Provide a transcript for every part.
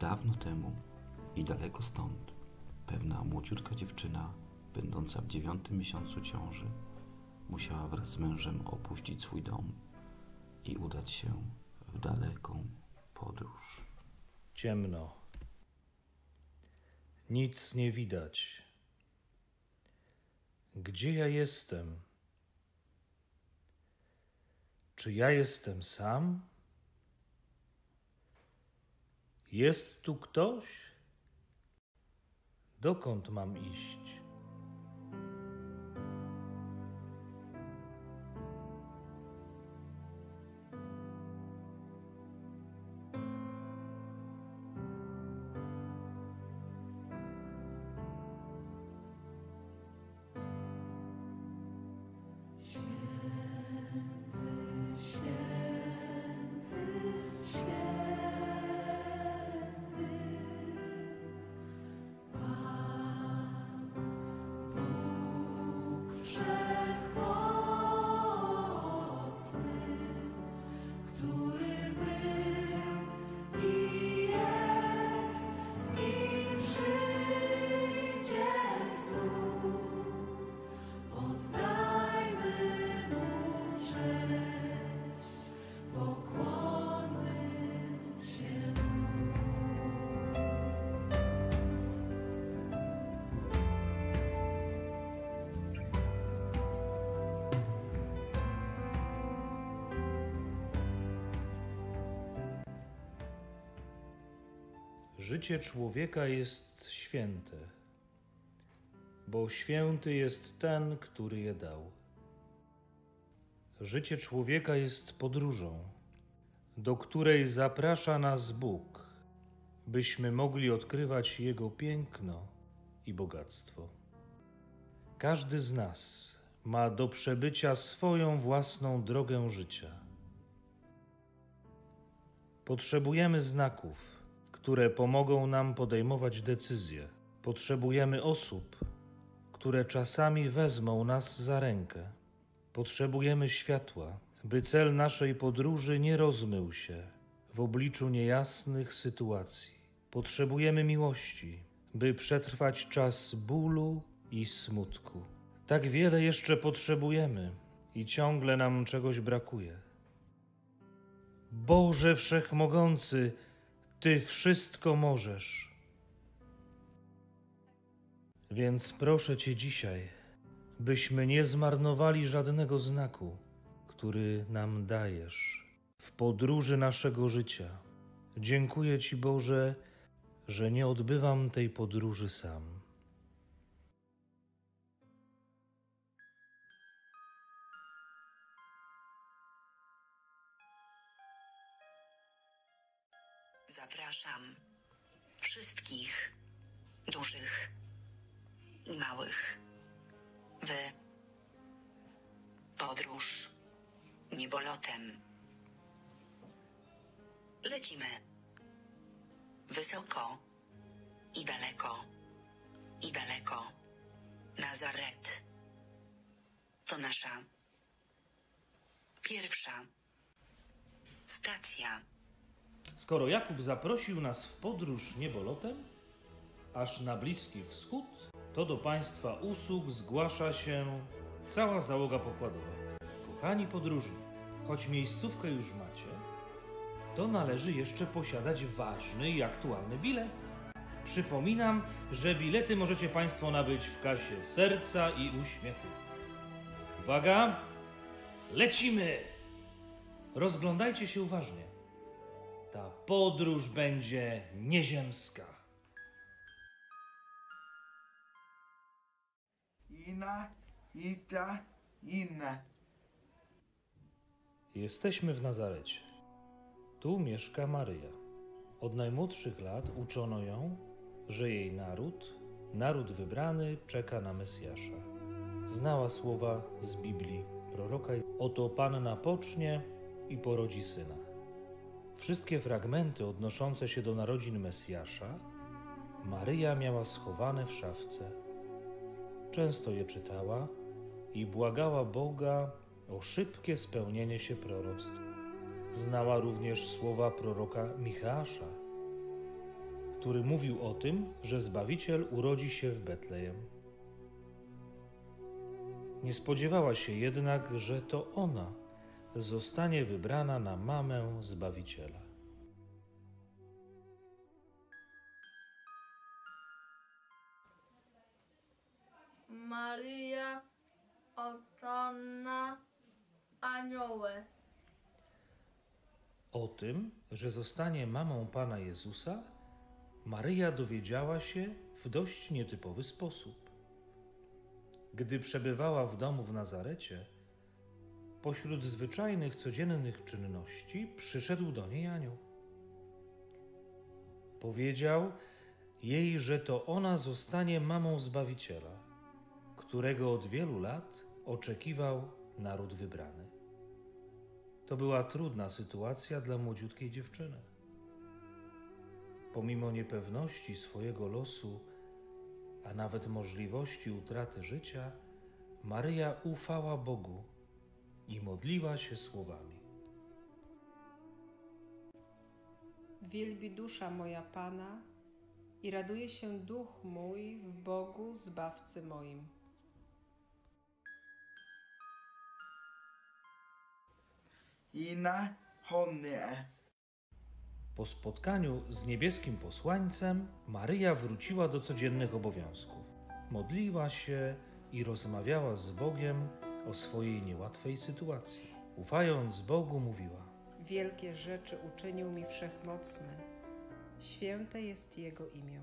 Dawno temu i daleko stąd pewna młodziutka dziewczyna, będąca w dziewiątym miesiącu ciąży, musiała wraz z mężem opuścić swój dom i udać się w daleką podróż. Ciemno. Nic nie widać. Gdzie ja jestem? Czy ja jestem sam? Jest tu ktoś? Dokąd mam iść? Życie człowieka jest święte, bo święty jest ten, który je dał. Życie człowieka jest podróżą, do której zaprasza nas Bóg, byśmy mogli odkrywać Jego piękno i bogactwo. Każdy z nas ma do przebycia swoją własną drogę życia. Potrzebujemy znaków, które pomogą nam podejmować decyzje. Potrzebujemy osób, które czasami wezmą nas za rękę. Potrzebujemy światła, by cel naszej podróży nie rozmył się w obliczu niejasnych sytuacji. Potrzebujemy miłości, by przetrwać czas bólu i smutku. Tak wiele jeszcze potrzebujemy i ciągle nam czegoś brakuje. Boże Wszechmogący, Ty wszystko możesz. Więc proszę Cię dzisiaj, byśmy nie zmarnowali żadnego znaku, który nam dajesz w podróży naszego życia. Dziękuję Ci, Boże, że nie odbywam tej podróży sam. Zapraszam wszystkich dużych i małych w podróż niebolotem. Lecimy wysoko i daleko, i daleko. Nazaret to nasza pierwsza stacja. Skoro Jakub zaprosił nas w podróż niebolotem, aż na Bliski Wschód, to do Państwa usług zgłasza się cała załoga pokładowa. Kochani podróżni, choć miejscówkę już macie, to należy jeszcze posiadać ważny i aktualny bilet. Przypominam, że bilety możecie Państwo nabyć w kasie serca i uśmiechu. Uwaga! Lecimy! Rozglądajcie się uważnie. Ta podróż będzie nieziemska. Ina, ita, inna. Jesteśmy w Nazarecie. Tu mieszka Maryja. Od najmłodszych lat uczono ją, że jej naród, naród wybrany, czeka na Mesjasza. Znała słowa z Biblii proroka: Oto Panna pocznie i porodzi syna. Wszystkie fragmenty odnoszące się do narodzin Mesjasza Maryja miała schowane w szafce. Często je czytała i błagała Boga o szybkie spełnienie się proroctw. Znała również słowa proroka Michała. który mówił o tym, że Zbawiciel urodzi się w Betlejem. Nie spodziewała się jednak, że to ona zostanie wybrana na mamę Zbawiciela. Maria oczona aniołe. O tym, że zostanie mamą Pana Jezusa, Maryja dowiedziała się w dość nietypowy sposób. Gdy przebywała w domu w Nazarecie, pośród zwyczajnych, codziennych czynności przyszedł do niej anioł. Powiedział jej, że to ona zostanie mamą Zbawiciela, którego od wielu lat oczekiwał naród wybrany. To była trudna sytuacja dla młodziutkiej dziewczyny. Pomimo niepewności swojego losu, a nawet możliwości utraty życia, Maryja ufała Bogu i modliła się słowami. Wielbi dusza moja Pana i raduje się duch mój w Bogu, Zbawcy moim. Ina honne. Po spotkaniu z niebieskim posłańcem, Maryja wróciła do codziennych obowiązków. Modliła się i rozmawiała z Bogiem o swojej niełatwej sytuacji. Ufając Bogu, mówiła: Wielkie rzeczy uczynił mi wszechmocny. Święte jest Jego imię.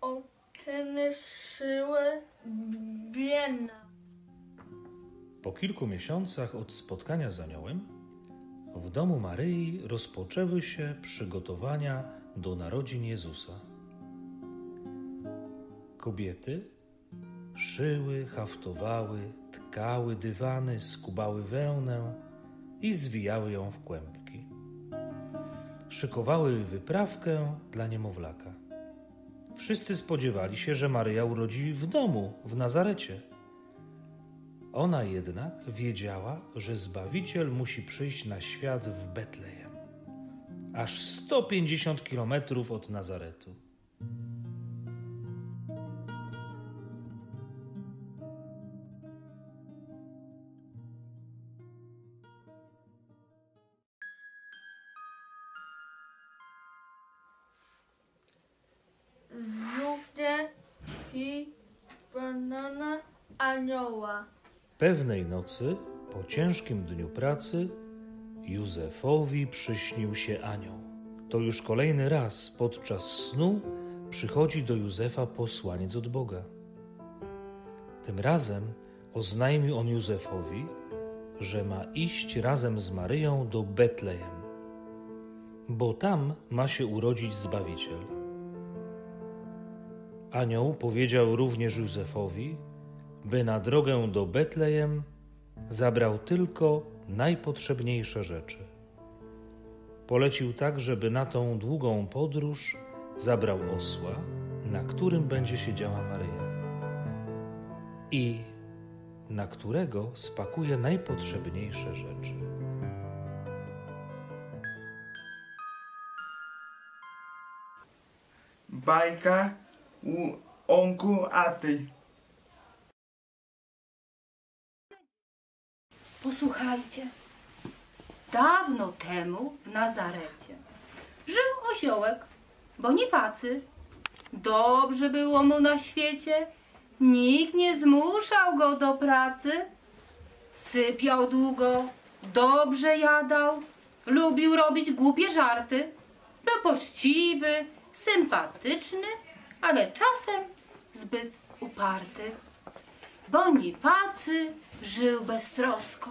Oczyny biena. Po kilku miesiącach od spotkania z aniołem, w domu Maryi rozpoczęły się przygotowania do narodzin Jezusa. Kobiety szyły, haftowały, tkały dywany, skubały wełnę i zwijały ją w kłębki. Szykowały wyprawkę dla niemowlaka. Wszyscy spodziewali się, że Maryja urodzi w domu, w Nazarecie. Ona jednak wiedziała, że Zbawiciel musi przyjść na świat w Betlejem, aż 150 kilometrów od Nazaretu. Pewnej nocy, po ciężkim dniu pracy, Józefowi przyśnił się anioł. To już kolejny raz podczas snu przychodzi do Józefa posłaniec od Boga. Tym razem oznajmił on Józefowi, że ma iść razem z Maryją do Betlejem, bo tam ma się urodzić Zbawiciel. Anioł powiedział również Józefowi, by na drogę do Betlejem zabrał tylko najpotrzebniejsze rzeczy. Polecił tak, żeby na tą długą podróż zabrał osła, na którym będzie siedziała Maryja i na którego spakuje najpotrzebniejsze rzeczy. Bajka u onku Aty. Posłuchajcie. Dawno temu w Nazarecie żył osiołek, Bonifacy. Dobrze było mu na świecie, nikt nie zmuszał go do pracy. Sypiał długo, dobrze jadał, lubił robić głupie żarty. Był poczciwy, sympatyczny, ale czasem zbyt uparty. Bonifacy żył beztrosko.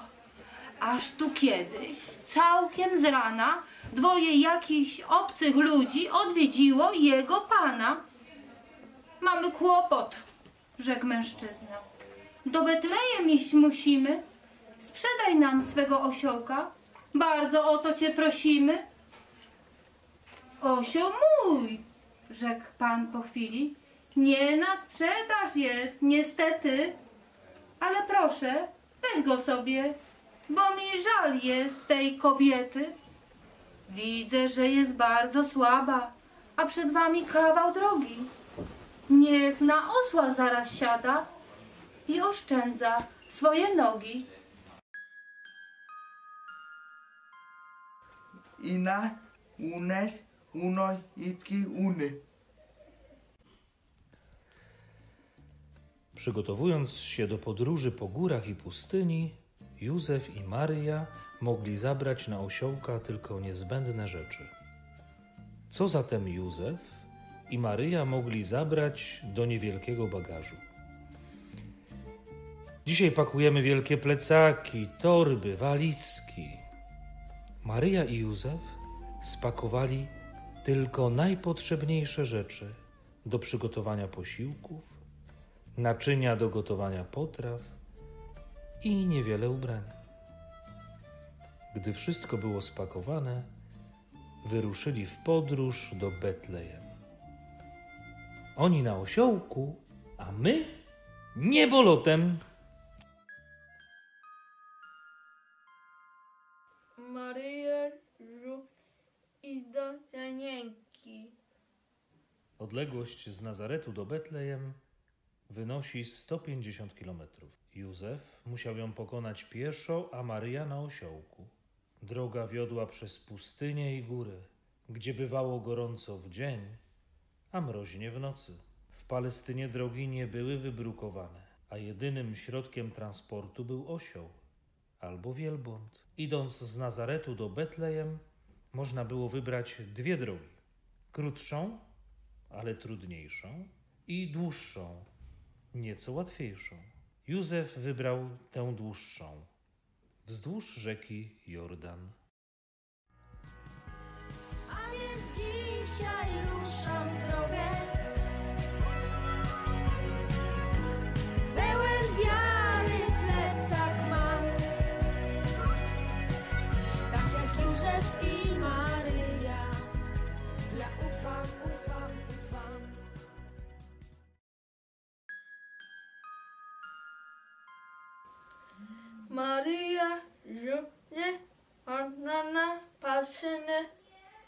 Aż tu kiedyś, całkiem z rana, dwoje jakichś obcych ludzi odwiedziło jego pana. Mamy kłopot, rzekł mężczyzna. Do Betlejem iść musimy. Sprzedaj nam swego osiołka. Bardzo o to cię prosimy. Osioł mój, rzekł pan po chwili. Nie na sprzedaż jest, niestety. Ale proszę, weź go sobie. bo mi żal jest tej kobiety. Widzę, że jest bardzo słaba, a przed wami kawał drogi. Niech na osła zaraz siada i oszczędza swoje nogi. Ina unes unoj itki uny. Przygotowując się do podróży po górach i pustyni, Józef i Maryja mogli zabrać na osiołka tylko niezbędne rzeczy. Co zatem Józef i Maryja mogli zabrać do niewielkiego bagażu? Dzisiaj pakujemy wielkie plecaki, torby, walizki. Maryja i Józef spakowali tylko najpotrzebniejsze rzeczy do przygotowania posiłków, naczynia do gotowania potraw i niewiele ubrań. Gdy wszystko było spakowane, wyruszyli w podróż do Betlejem. Oni na osiołku, a my niebolotem. Maryja i do. Odległość z Nazaretu do Betlejem wynosi 150 kilometrów. Józef musiał ją pokonać pieszo, a Maryja na osiołku. Droga wiodła przez pustynię i góry, gdzie bywało gorąco w dzień, a mroźnie w nocy. W Palestynie drogi nie były wybrukowane, a jedynym środkiem transportu był osioł albo wielbłąd. Idąc z Nazaretu do Betlejem, można było wybrać dwie drogi: krótszą, ale trudniejszą, i dłuższą, nieco łatwiejszą. Józef wybrał tę dłuższą, wzdłuż rzeki Jordan. A więc dzisiaj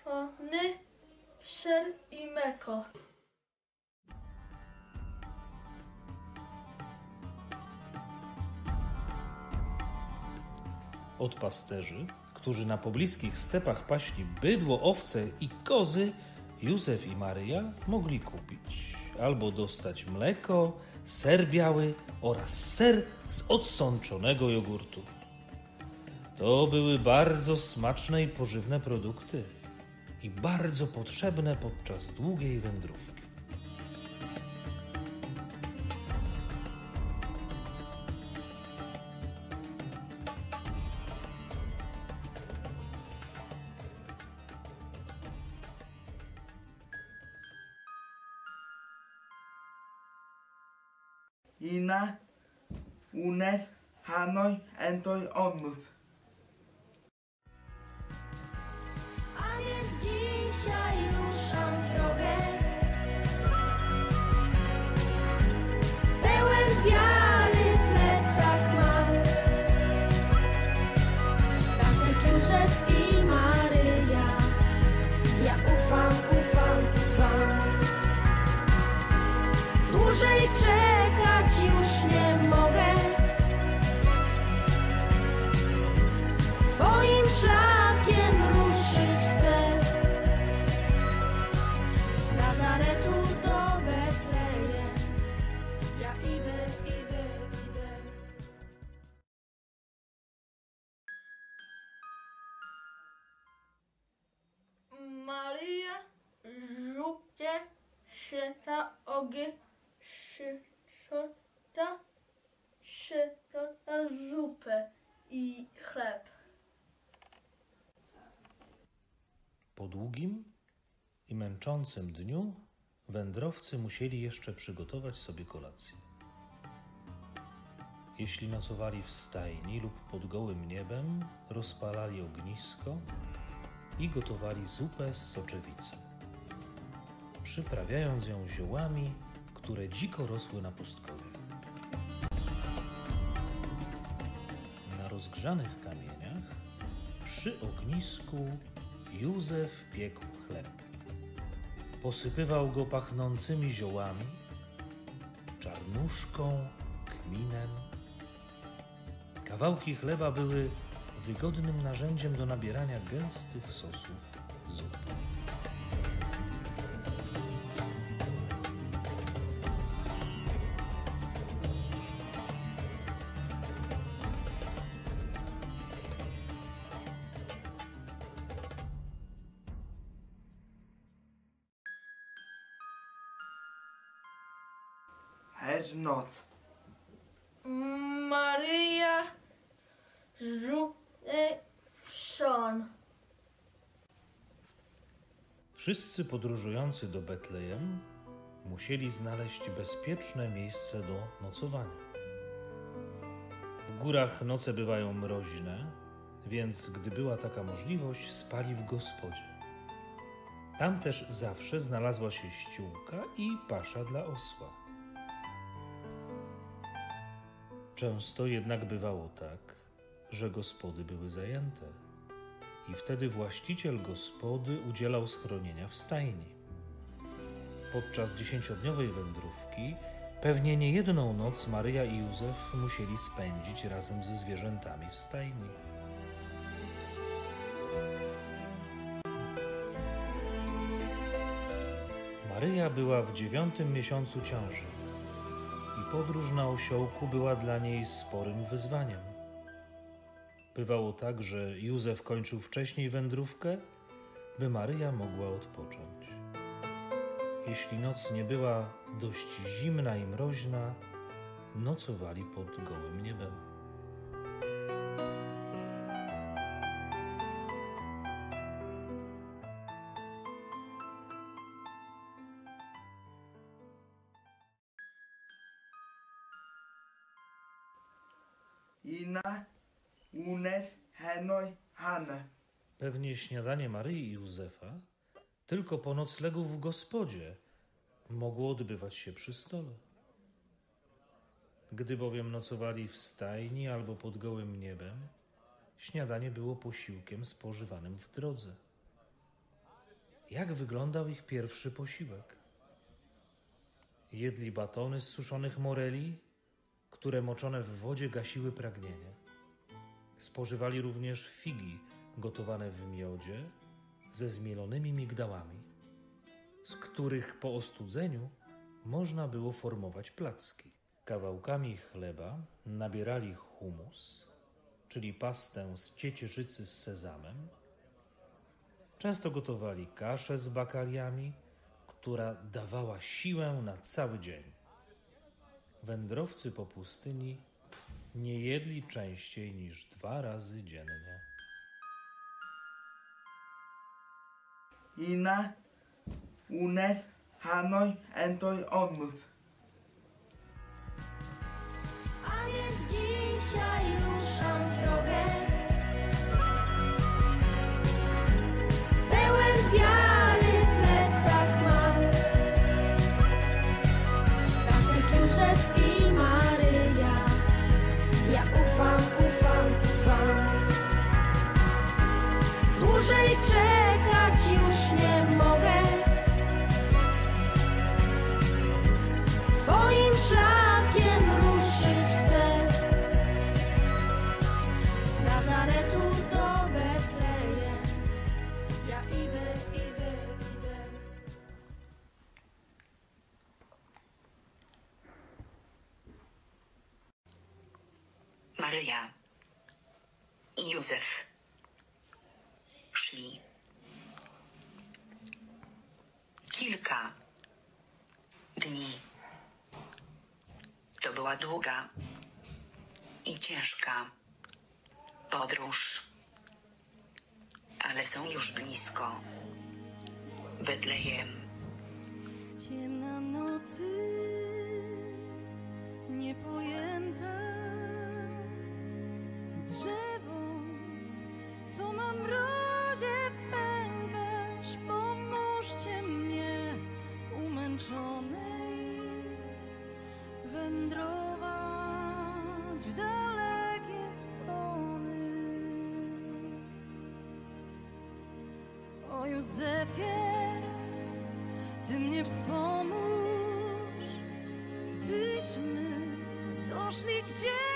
Tony Ser i Meko. Od pasterzy, którzy na pobliskich stepach paśli bydło, owce i kozy, Józef i Maryja mogli kupić albo dostać mleko, ser biały oraz ser z odsączonego jogurtu. To były bardzo smaczne i pożywne produkty i bardzo potrzebne podczas długiej wędrówki. Unes hanoj entoj onnut. A więc dzisiaj na ogień szybciota szybciota zupę i chleb. Po długim i męczącym dniu wędrowcy musieli jeszcze przygotować sobie kolację. Jeśli nocowali w stajni lub pod gołym niebem, rozpalali ognisko i gotowali zupę z soczewicy, przyprawiając ją ziołami, które dziko rosły na pustkowiach. Na rozgrzanych kamieniach, przy ognisku Józef piekł chleb. Posypywał go pachnącymi ziołami, czarnuszką, kminem. Kawałki chleba były wygodnym narzędziem do nabierania gęstych sosów zupy. Wszyscy podróżujący do Betlejem musieli znaleźć bezpieczne miejsce do nocowania. W górach noce bywają mroźne, więc gdy była taka możliwość, spali w gospodzie. Tam też zawsze znalazła się ściółka i pasza dla osła. Często jednak bywało tak, że gospody były zajęte i wtedy właściciel gospody udzielał schronienia w stajni. Podczas dziesięciodniowej wędrówki pewnie niejedną noc Maryja i Józef musieli spędzić razem ze zwierzętami w stajni. Maryja była w dziewiątym miesiącu ciąży i podróż na osiołku była dla niej sporym wyzwaniem. Bywało tak, że Józef kończył wcześniej wędrówkę, by Maryja mogła odpocząć. Jeśli noc nie była dość zimna i mroźna, nocowali pod gołym niebem. Ina, Unes, Henoj, Hanne. Pewnie śniadanie Maryi i Józefa tylko po noclegu w gospodzie mogło odbywać się przy stole. Gdy bowiem nocowali w stajni albo pod gołym niebem, śniadanie było posiłkiem spożywanym w drodze. Jak wyglądał ich pierwszy posiłek? Jedli batony z suszonych moreli, które moczone w wodzie gasiły pragnienie. Spożywali również figi gotowane w miodzie ze zmielonymi migdałami, z których po ostudzeniu można było formować placki. Kawałkami chleba nabierali humus, czyli pastę z ciecierzycy z sezamem. Często gotowali kaszę z bakaliami, która dawała siłę na cały dzień. Wędrowcy po pustyni nie jedli częściej niż dwa razy dziennie. Ina, Unes, Hanoj, Entoj, Onnut. A więc dzisiaj Maryja Józef szli. Kilka dni. To była długa i ciężka podróż, ale są już blisko. Betlejem. Ciemna nocy, niepojęta co na mrozie pękasz, pomóżcie mnie umęczonej wędrować w dalekie strony. O Józefie, ty mnie wspomóż, byśmy doszli gdzieś.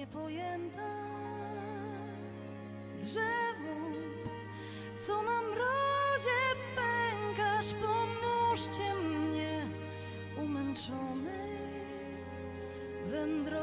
Niepojęta drzewu, co na mrozie pękasz, pomóżcie mnie, umęczony, wędrować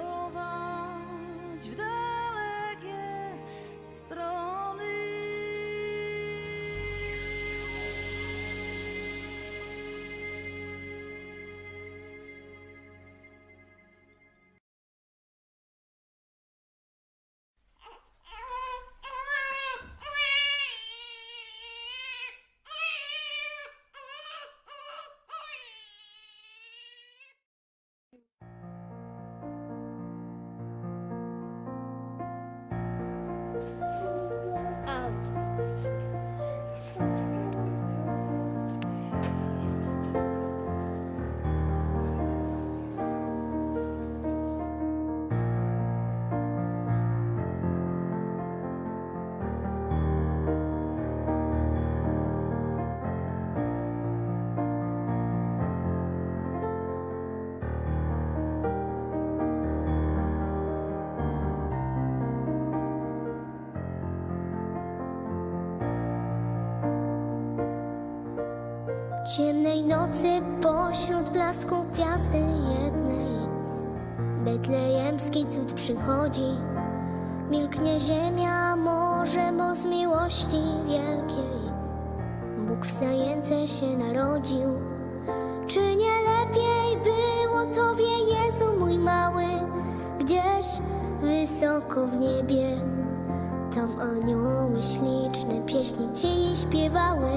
Ciemnej nocy pośród blasku gwiazdy jednej. Betlejemski cud przychodzi Milknie ziemia, morze, bo z miłości wielkiej. Bóg w zajęce się narodził. Czy nie lepiej było Tobie, Jezu mój mały Gdzieś wysoko w niebie? Tam anioły śliczne pieśni ci śpiewały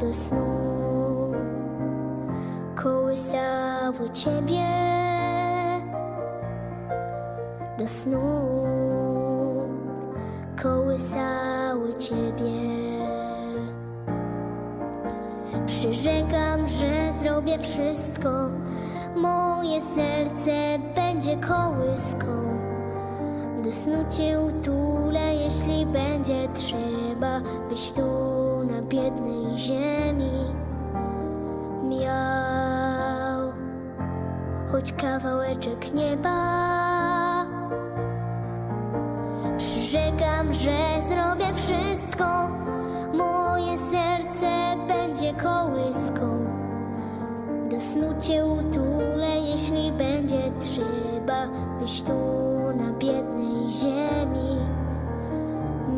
do snu Kołysały ciebie do snu. Kołysały ciebie. Przyrzekam, że zrobię wszystko. Moje serce będzie kołyską. Do snu cię utulę, jeśli będzie trzeba, byś tu na biednej ziemi miał choć kawałeczek nieba. Przyrzekam, że zrobię wszystko, moje serce będzie kołyską. Do snu cię utulę, jeśli będzie trzeba, byś tu na biednej ziemi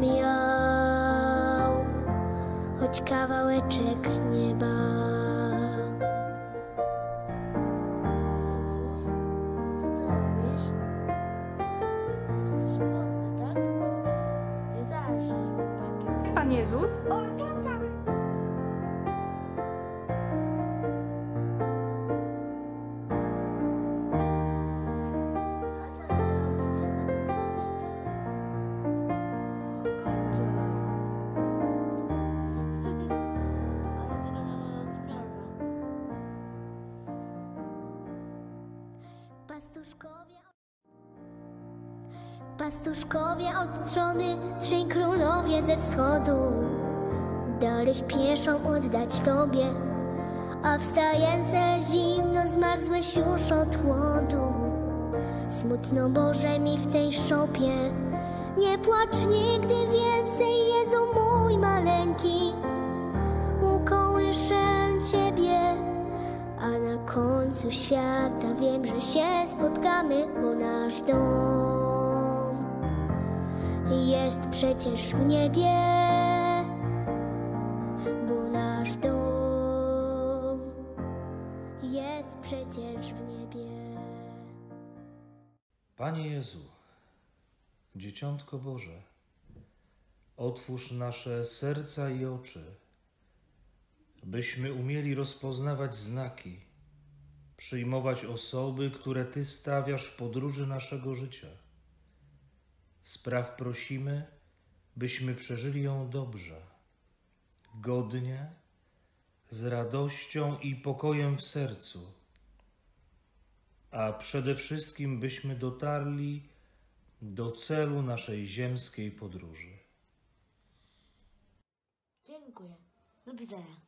miał choć kawałeczek nieba. Pastuszkowie od trzony, trzej królowie ze wschodu. Dali pieszą oddać Tobie A wstające zimno zmarzłeś już od chłodu. Smutno Boże mi w tej szopie Nie płacz nigdy więcej, Jezu mój maleńki. Ukołyszę Ciebie a na końcu świata wiem, że się spotkamy, bo nasz dom jest przecież w niebie. Bo nasz dom jest przecież w niebie. Panie Jezu, Dzieciątko Boże, otwórz nasze serca i oczy, byśmy umieli rozpoznawać znaki, przyjmować osoby, które Ty stawiasz w podróży naszego życia. Spraw prosimy, byśmy przeżyli ją dobrze, godnie, z radością i pokojem w sercu, a przede wszystkim byśmy dotarli do celu naszej ziemskiej podróży. Dziękuję. Do widzenia.